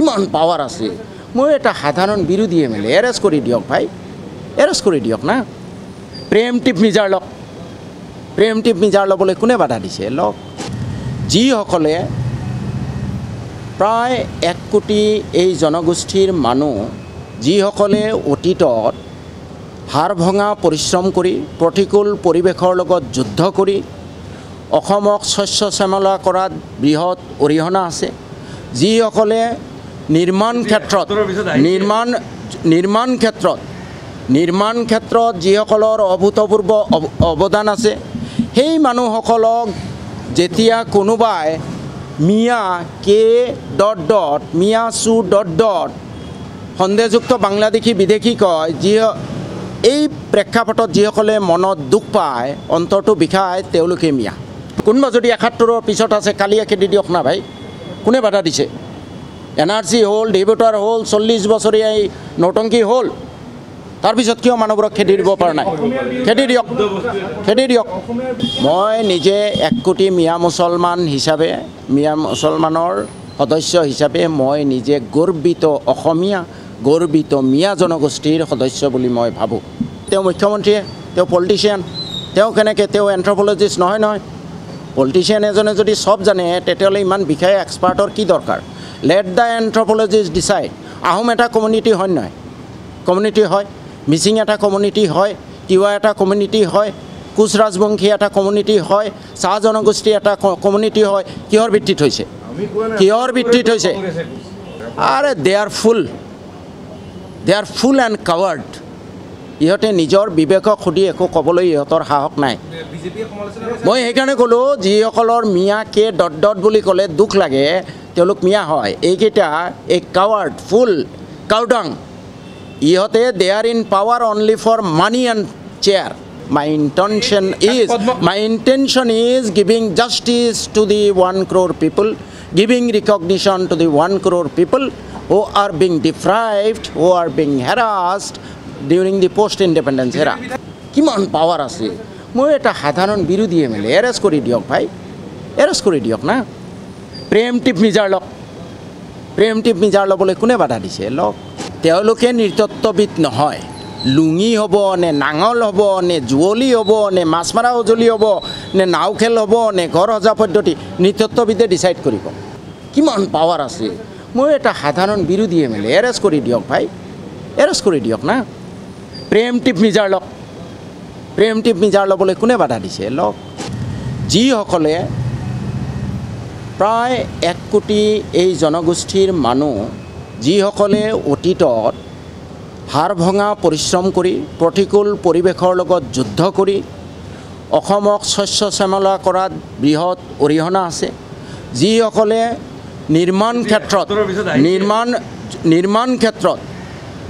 কিমান পাৱাৰ আছে? মই এটা সাধাৰণ বিৰোধী এম এল এ এৰেষ্ট কৰি দিয়ক ভাই। এৰেষ্ট কৰি দিয়ক না। প্ৰেমটিভ মিজাৰ লওক। প্ৰেমটিভ মিজাৰ ল'বলৈ কোনে বাধা দিছে? লওক। যিসকলে প্ৰায় এক কোটি এই জনগোষ্ঠীৰ মানুহ যিসকলে অতীতত হাৰ ভঙা পৰিশ্ৰম কৰি প্ৰতিকূল পৰিৱেশৰ লগত যুদ্ধ কৰি অসমক শস্য শ্যামলা কৰাত বৃহৎ অৰিহণা আছে যিসকলে নিৰ্মাণ ক্ষেত্ৰত নিৰ্মাণ নিৰ্মাণ ক্ষেত্ৰত নিৰ্মাণ ক্ষেত্ৰত যিসকলৰ অভূতপূৰ্ব অৱ- অৱদান আছে সেই মানুহসকলক যেতিয়া কোনোবাই মিয়া কে ডট ডট মিয়া চু ডট ডট সন্দেহযুক্ত বাংলাদেশী বিদেশী কয় যি এই প্ৰেক্ষাপটত যিসকলে মনত দুখ পায় অন্তৰটো বিষায় তেওঁলোকে মিয়া। কোনোবা যদি একাত্তৰৰ পিছত আছে কালিয়ে খেদি দিয়ক না ভাই কোনে বাধা দিছে? এন আৰ চি হ'ল ডিভিউটাৰ হ'ল চল্লিছ বছৰীয়া এই নৌটংকী হ'ল। তাৰপিছত কিয় মানুহবোৰক খেদি দিব পৰা নাই? খেদি দিয়ক খেদি দিয়ক। মই নিজে এক কোটি মিয়া মুছলমান হিচাপে মিয়া মুছলমানৰ সদস্য হিচাপে মই নিজে গৰ্বিত অসমীয়া গৰ্বিত মিয়া জনগোষ্ঠীৰ সদস্য বুলি মই ভাবোঁ। তেওঁ মুখ্যমন্ত্ৰীয়ে তেওঁ পলিটিচিয়ান তেওঁ কেনেকৈ তেওঁ এন্থ্ৰপলজিষ্ট নহয় নহয়। পলিটিচিয়ান এজনে যদি চব জানে তেতিয়াহ'লে ইমান বিষয়ে এক্সপাৰ্টৰ কি দৰকাৰ? Let the anthropologist decide Ahom এটা কমিউনিটি হয় নহয় কমিউনিটি হয় মিচিং এটা কমিউনিটি হয় তিৱা এটা কমিউনিটি হয় কোচ ৰাজবংশী এটা কমিউনিটি হয় চাহ জনগোষ্ঠী এটা কমিউনিটি হয় কিহৰ ভিত্তিত হৈছে? কিহৰ ভিত্তিত হৈছে? Are they are fool they are fool and coward ইহঁতে নিজৰ বিবেকক সুধি একো ক'বলৈ ইহঁতৰ সাহস নাই। মই সেইকাৰণে ক'লোঁ যিসকলৰ মিয়া কে ডট ডট বুলি ক'লে দুখ লাগে তেওঁলোক মিয়া হয়। এইকেইটা এই কাৱাৰ্ড ফুল কাউডাং ইহঁতে they are in power only for money and chair my intention is my intention is giving justice to the one crore people giving recognition to the one crore people who are being deprived who are being harassed during the post independence era কিমান power আছে? মই এটা সাধাৰণ বিৰোধী M L এ arrest কৰি দিয়ক ভাই। Arrest কৰি দিয়ক না। প্ৰেমটিভ মিজাৰ লওক। প্ৰেমটিভ মিজাৰ ল'বলৈ কোনে বাধা দিছে? লওক। তেওঁলোকে নৃতত্ববিদ নহয়। লুঙি হ'ব নে নাঙল হ'ব নে জুৱলি হ'ব নে মাছ মৰা সঁজুলি হ'ব নে নাও খেল হ'ব নে ঘৰ সজা পদ্ধতি নৃতত্ববিদে ডিচাইড কৰিব। কিমান পাৱাৰ আছে? মই এটা সাধাৰণ বিৰোধী এম এল এ এৰেষ্ট কৰি দিয়ক ভাই। এৰেষ্ট কৰি দিয়ক না। প্ৰেমটিভ মিজাৰ লওক প্ৰেমটিভ মিজাৰ ল'বলৈ কোনে বাধা দিছে? লওক যিসকলে প্ৰায় এক কোটি এই জনগোষ্ঠীৰ মানুহ যিসকলে অতীতত হাৰ ভঙা পৰিশ্ৰম কৰি প্ৰতিকূল পৰিৱেশৰ লগত যুদ্ধ কৰি অসমক শস্য শ্যামলা কৰাত বৃহৎ অৰিহণা আছে যিসকলে নিৰ্মাণ ক্ষেত্ৰত নিৰ্মাণ নিৰ্মাণ ক্ষেত্ৰত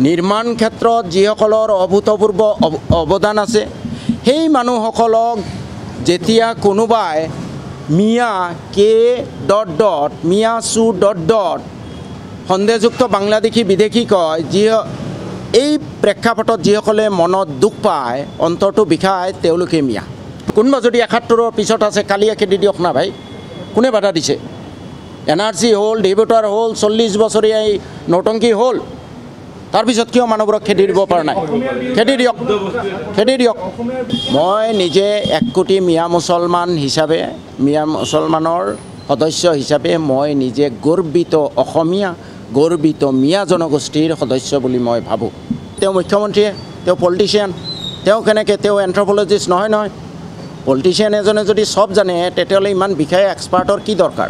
নিৰ্মাণ ক্ষেত্ৰত যিসকলৰ অভূতপূৰ্ব অৱ- অৱদান আছে সেই মানুহসকলক যেতিয়া কোনোবাই মিয়া কে ডট ডট মিয়া চু ডট ডট সন্দেহযুক্ত বাংলাদেশী বিদেশী কয় যি এই প্ৰেক্ষাপটত যিসকলে মনত দুখ পায় অন্তৰটো বিষায় তেওঁলোকে মিয়া। কোনোবা যদি একাত্তৰৰ পিছত আছে কালিয়ে খেদি দিয়ক না ভাই কোনে বাধা দিছে? এন আৰ চি হ'ল ডিভিউটাৰ হ'ল চল্লিছ বছৰীয়া এই নৌটংকী হ'ল। তাৰপিছত কিয় মানুহবোৰক খেদি দিব পৰা নাই? খেদি দিয়ক। খেদি দিয়ক। মই নিজে এক কোটি মিয়া মুছলমান হিচাপে মিয়া মুছলমানৰ সদস্য হিচাপে মই নিজে গৰ্বিত অসমীয়া গৰ্বিত মিয়া জনগোষ্ঠীৰ সদস্য বুলি মই ভাবোঁ। তেওঁ মুখ্যমন্ত্ৰীয়ে তেওঁ পলিটিচিয়ান তেওঁ কেনেকৈ তেওঁ এন্থ্ৰপলজিষ্ট নহয় নহয়। পলিটিচিয়ান এজনে যদি চব জানে তেতিয়াহ'লে ইমান বিষয়ে এক্সপাৰ্টৰ কি দৰকাৰ?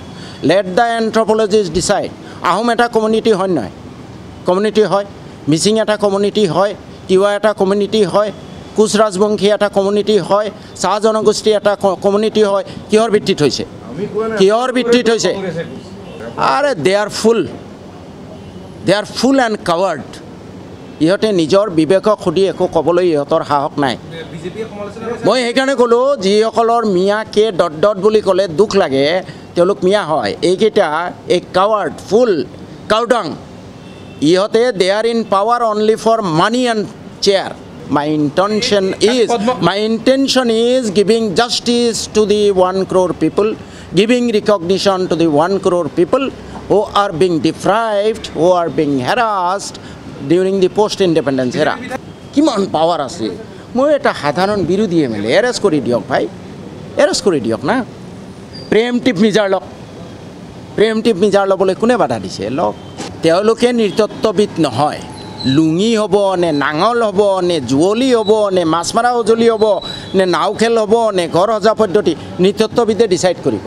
Let the anthropologist decide Ahom এটা কমিউনিটি হয় নহয়? কমিউনিটি হয়। মিচিং এটা কমিউনিটি হয় তিৱা এটা কমিউনিটি হয় কোচ ৰাজবংশী এটা কমিউনিটি হয় চাহ জনগোষ্ঠী এটা কমিউনিটি হয় কিহৰ ভিত্তিত হৈছে? কিহৰ ভিত্তিত হৈছে? Are they are fool they are fool and coward ইহঁতে নিজৰ বিবেকক সুধি একো ক'বলৈ ইহঁতৰ সাহস নাই। মই সেইকাৰণে ক'লোঁ যিসকলৰ মিয়া কে ডট ডট বুলি ক'লে দুখ লাগে তেওঁলোক মিয়া হয়। এইকেইটা এই কাৱাৰ্ড ফুল কাউডাং ইহঁতে they are in power only for money and chair my intention is my intention is giving justice to the one crore people giving recognition to the one crore people who who are being deprived who are being harassed during the post independence era কিমান power আছে? মই এটা সাধাৰণ বিৰোধী M L এ arrest কৰি দিয়ক ভাই। Arrest কৰি দিয়ক না। প্ৰেমটিভ মিজাৰ লওক। প্ৰেমটিভ মিজাৰ ল'বলৈ কোনে বাধা দিছে? লওক। তেওঁলোকে নৃতত্ববিদ নহয়। লুঙি হ'ব নে নাঙল হ'ব নে জুৱলি হ'ব নে মাছ মৰা সঁজুলি হ'ব নে নাও খেল হ'ব নে ঘৰ সজা পদ্ধতি নৃতত্ববিদে ডিচাইড কৰিব।